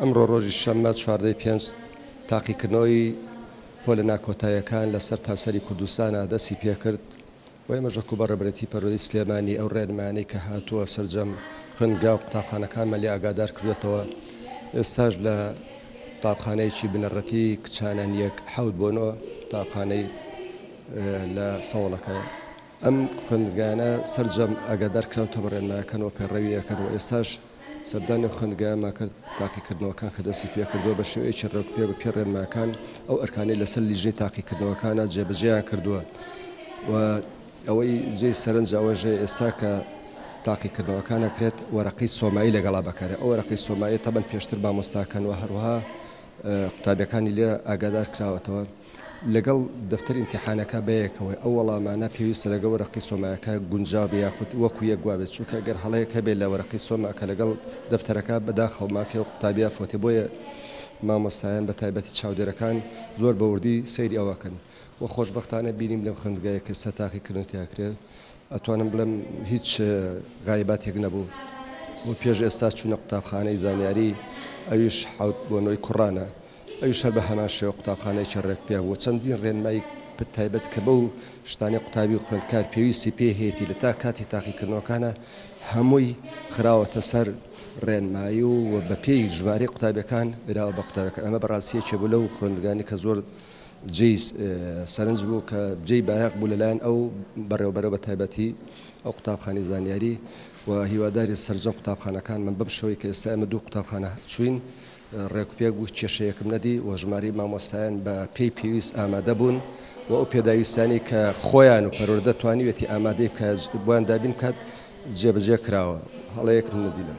ئەمڕۆ ڕۆژی شەممە چواردەی پێنج تاقیکردنەوەی پۆلە ناکۆتایەکان لە سەر تاسەری کوردستانە دەستی پێکرد و ئێمە ژەکو بە ڕێبرێتی پەروەری سلێمانی ئەو ڕێنمانەی کە هاتووە سرجەم خوێندگا و قوتابخانەکانمان لێ ئاگادار کردێتەوە ئێستاش لە قوتابخانەیەکی بنەڕەتی کچانە یەک حەوت بۆ نۆ قوتابخانەی لە سەوڵەکە ئەم خوێندگایانە سەرجەم ئاگا دار کراو تەبڕێن ناکەن و پەیڕەوی ئەکەن و ئێستاش سەردانی ئەو خوێندگایەمان کرد، تاقیکردنەوەکان کە دەستی پێکردووە بە شێوەیەکی ڕێک و پێ بەپێ ڕێنماکان ئەو ئەرکانەی لەسەر لیژنەی تاقیکردنەوەکانە جێبەجێیان کردووە و ئەوەی جێی سەرنجە ئەوەشە ئێستا کە تاقیکردنەوەکان ئەکرێت وەرەقەی سۆمایی لەگەڵا بەکارێ ئەو وەرەقەی سۆمایە تەبەن پێشتر مامۆستاکان و هەروەها قوتابیەکانی لێ ئاگادار کراوەتەوە. لەگەڵ دەفتەری ئیمتیحانەکە بەیەکەوەی ئەو وەڵامانە پێویستە لەگەڵ وەرەقی سۆمایەکە گونجاو بێ یاخود وەکو یەک وابێت چونکە گەر هەڵەیەک هەبێت لە وەرەقی سۆما کە لەگەڵ دەفتەرەکە بەداخەوە مافی ئەو قوتابیە ئەفەوتێ بۆیە مامۆستایان بە تایبەتی چاودێرەکان زۆر بە وردی سەیری ئەوەکەن وە خۆشبەختانە بینیم لەم خوێندگایە کە ئێستا تاقی کردن تیاکرێت ئەتوانم بڵێم هیچ غایباتێک نەبوو و پێش ئێستا چوونە قوتابخانەی زانیاری ئەویش حوت بۆ نۆی کوڕانە ئەویش هەر بە هەمان شێوە قوتابخانەیەکی ڕێک پێ بوو چەندین ڕێنمای بە تایبەت کە بەو شتانەی قوتابی و خوێندکار پێویستی پێی هەیەتی لە تا کاتی تاقیکردنەوەکانە هەمووی خراوەتە سەر ڕێنمایی و و بە پێی ژمارەی قوتابیەکان دراوە بە قوتابەکان ئەمە بەڕاستی یەکێ بوو لەو خوێندگانی کە زۆر جێی سەرنج بوو کە جێی بایەق بوو لەلایەن ئەو بەڕێوەبەرە بە تایبەتی ئەو قوتابخانی زانیاری و هیواداری سەرجەم قوتابخانەکان من بەم شەوەی کە ئێستا ئەمە دوو قوتابخانە چوین ڕێکوپێک بوو کێشەیەکم نەدی و ژمارەی مامۆستایان بە پێی پێویست ئامادە بوون و ئەو پێداویستانی کە خۆیان و پەروەردە توانیوێتی ئامادەی بکات بۆیان دابین بکات جێبەجێ کراوە هەڵەیەکم نەدی لەم